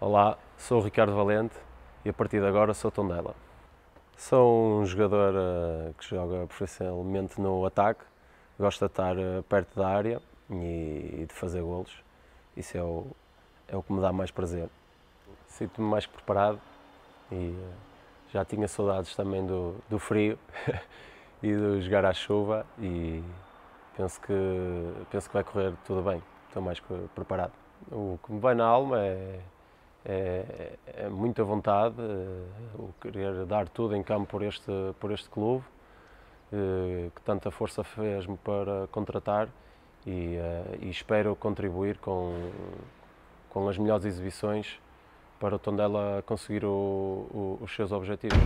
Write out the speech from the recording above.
Olá, sou o Ricardo Valente e a partir de agora sou Tondela. Sou um jogador uh, que joga profissionalmente no ataque, gosto de estar uh, perto da área e, e, de fazer golos. Isso é o, é o que me dá mais prazer. Sinto-me mais preparado e uh, já tinha saudades também do, do frio e de jogar à chuva e penso que, penso que vai correr tudo bem. Estou mais preparado. O que me vai na alma é é, é muita vontade, eh, o querer dar tudo em campo por este, por este clube, eh, que tanta força fez-me para contratar e, eh, e, espero contribuir com, com as melhores exibições para o Tondela conseguir o, o, os seus objetivos.